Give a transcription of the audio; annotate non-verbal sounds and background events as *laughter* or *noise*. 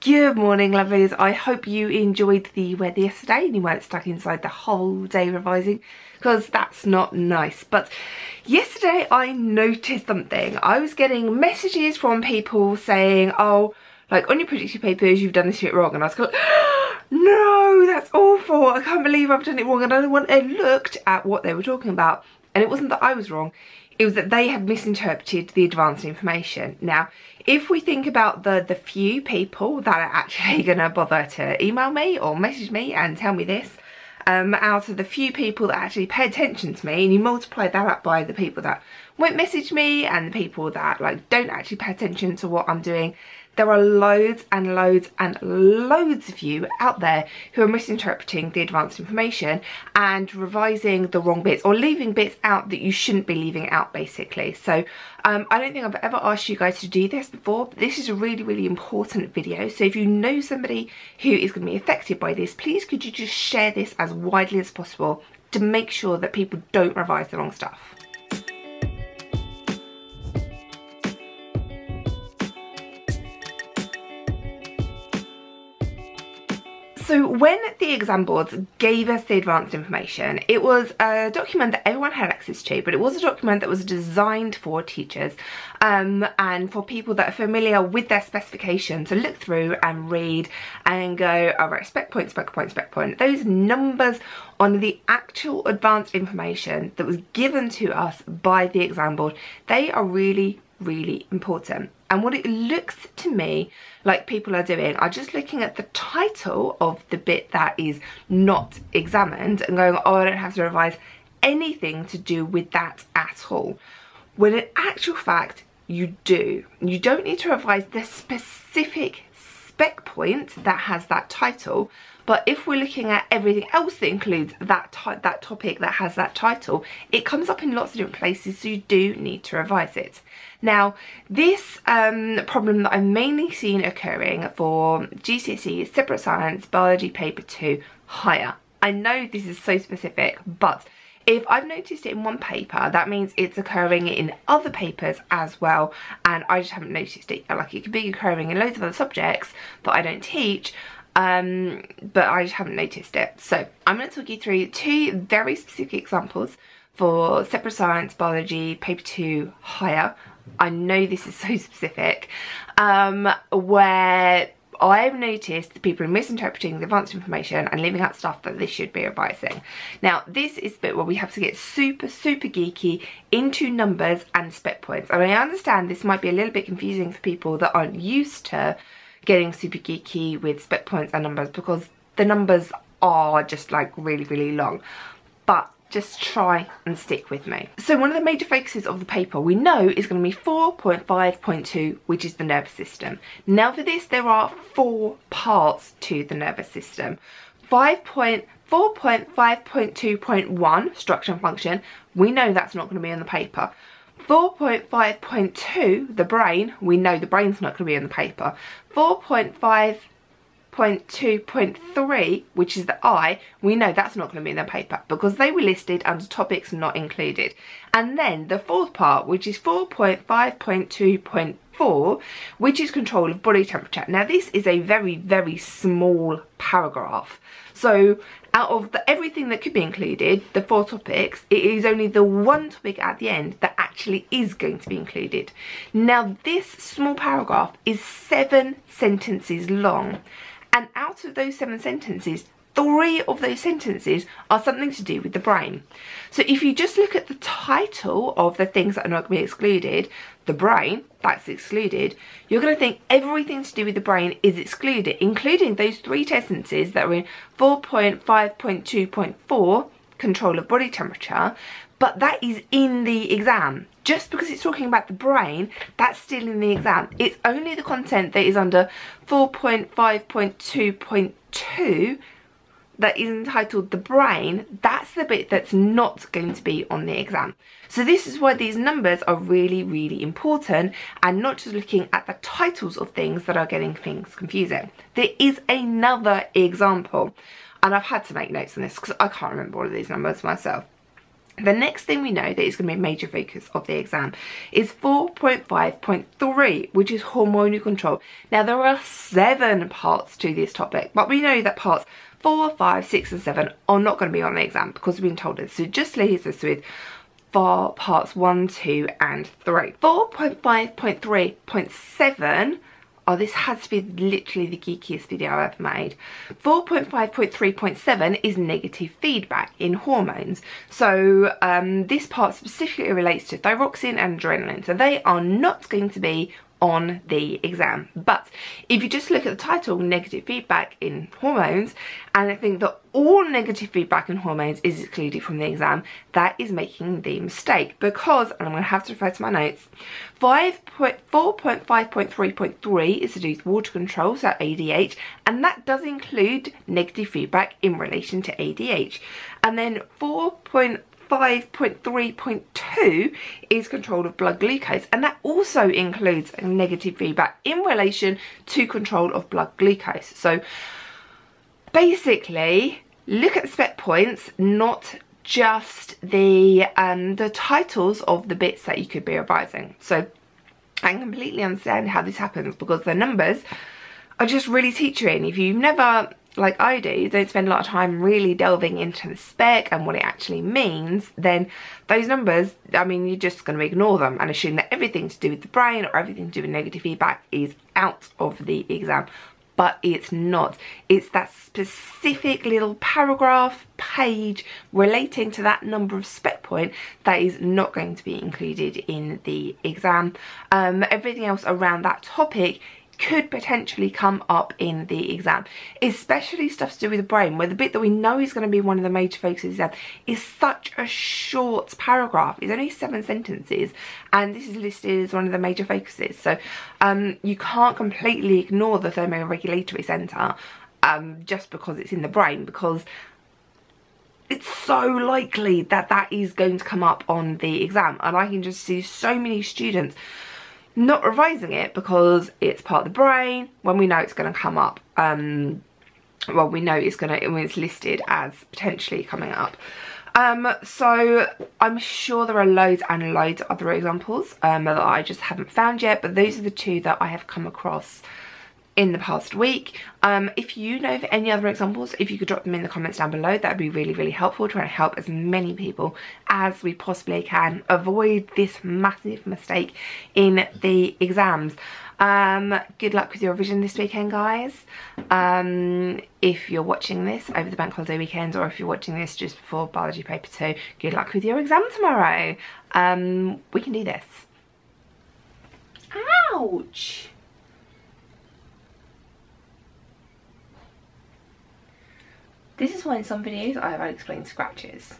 Good morning lovelies, I hope you enjoyed the weather yesterday. And you weren't stuck inside the whole day revising because that's not nice. But yesterday I noticed something. I was getting messages from people saying, oh, like on your predicted papers you've done this shit wrong. And I was like, *gasps* no, that's awful, I can't believe I've done it wrong. And I, went and looked at what they were talking about. And it wasn't that I was wrong, it was that they had misinterpreted the advanced information. Now, if we think about the, the few people that are actually *laughs* going to bother to email me or message me and tell me this, um, out of the few people that actually pay attention to me and you multiply that up by the people that won't message me and the people that like don't actually pay attention to what I'm doing there are loads and loads and loads of you out there who are misinterpreting the advanced information and revising the wrong bits or leaving bits out that you shouldn't be leaving out basically. So um, I don't think I've ever asked you guys to do this before, but this is a really, really important video. So if you know somebody who is going to be affected by this, please could you just share this as widely as possible to make sure that people don't revise the wrong stuff. When the exam boards gave us the advanced information, it was a document that everyone had access to, but it was a document that was designed for teachers um, and for people that are familiar with their specification to look through and read and go, all right, spec point, spec point, spec point. Those numbers on the actual advanced information that was given to us by the exam board, they are really, really important. And what it looks to me like people are doing are just looking at the title of the bit that is not examined and going, oh, I don't have to revise anything to do with that at all. When in actual fact, you do. You don't need to revise the specific spec point that has that title, but if we're looking at everything else that includes that, that topic that has that title, it comes up in lots of different places, so you do need to revise it. Now, this um, problem that I've mainly seen occurring for GCSE Separate Science Biology Paper 2 higher. I know this is so specific, but if I've noticed it in one paper, that means it's occurring in other papers as well, and I just haven't noticed it. Like, it could be occurring in loads of other subjects that I don't teach, um, but I just haven't noticed it. So, I'm going to talk you through two very specific examples for separate science, biology, paper 2, higher. I know this is *laughs* so specific, um, where I've noticed that people are misinterpreting the advanced information and leaving out stuff that they should be revising. Now, this is the bit where we have to get super, super geeky into numbers and spec points. And I understand this might be a little bit confusing for people that aren't used to getting super geeky with spec points and numbers because the numbers are just like really, really long. But just try and stick with me. So one of the major focuses of the paper we know is going to be 4.5.2 which is the nervous system. Now for this there are four parts to the nervous system. 5.4.5.2.1 structure and function, we know that's not going to be on the paper. 4.5.2, the brain, we know the brain's not going to be in the paper. 4.5.2.3, which is the eye, we know that's not going to be in the paper because they were listed under topics not included. And then the fourth part, which is 4.5.2.4, which is control of body temperature. Now this is a very, very small paragraph. So out of the, everything that could be included, the four topics, it is only the one topic at the end that actually is going to be included. Now this small paragraph is seven sentences long and out of those seven sentences, three of those sentences are something to do with the brain. So if you just look at the title of the things that are not going to be excluded, the brain, that's excluded, you're going to think everything to do with the brain is excluded, including those three sentences that are in 4.5.2.4, control of body temperature, but that is in the exam. Just because it's talking about the brain, that's still in the exam. It's only the content that is under 4.5.2.2 that is entitled the brain, that's the bit that's not going to be on the exam. So this is why these numbers are really, really important and not just looking at the titles of things that are getting things confusing. There is another example and I've had to make notes on this because I can't remember all of these numbers myself. The next thing we know that is going to be a major focus of the exam is 4.5.3, which is hormonal control. Now, there are seven parts to this topic, but we know that parts four, five, six, and 7 are not going to be on the exam because we've been told this. So just leaves us with for parts 1, 2 and 3. 4.5.3.7 Oh, this has to be literally the geekiest video I've ever made. 4.5.3.7 is negative feedback in hormones. So um, this part specifically relates to thyroxine and adrenaline. So they are not going to be on the exam. But if you just look at the title, negative feedback in hormones, and I think that all negative feedback in hormones is excluded from the exam, that is making the mistake because, and I'm going to have to refer to my notes, 4.5.3.3 is to do with water control, so ADH, and that does include negative feedback in relation to ADH. And then 4. 5.3.2 is control of blood glucose and that also includes negative feedback in relation to control of blood glucose. So basically look at spec points, not just the um, the titles of the bits that you could be revising. So I completely understand how this happens because the numbers are just really teaching. If you've never like I do, don't spend a lot of time really delving into the spec and what it actually means, then those numbers, I mean, you're just going to ignore them and assume that everything to do with the brain or everything to do with negative feedback is out of the exam. But it's not. It's that specific little paragraph, page relating to that number of spec point that is not going to be included in the exam. Um, everything else around that topic could potentially come up in the exam, especially stuff to do with the brain, where the bit that we know is going to be one of the major focuses exam is such a short paragraph. It's only seven sentences, and this is listed as one of the major focuses. So um, you can't completely ignore the thermoregulatory centre um, just because it's in the brain, because it's so likely that that is going to come up on the exam and I can just see so many students not revising it because it's part of the brain. When we know it's going to come up um well we know it's going to it's listed as potentially coming up. Um so i'm sure there are loads and loads of other examples um that i just haven't found yet but those are the two that i have come across in the past week. Um, if you know of any other examples, if you could drop them in the comments down below, that would be really, really helpful trying to help as many people as we possibly can avoid this massive mistake in the exams. Um, good luck with your revision this weekend, guys. Um, if you're watching this over the bank holiday weekend or if you're watching this just before biology paper 2, good luck with your exam tomorrow. Um, we can do this. Ouch! This is why in some videos I have explained scratches.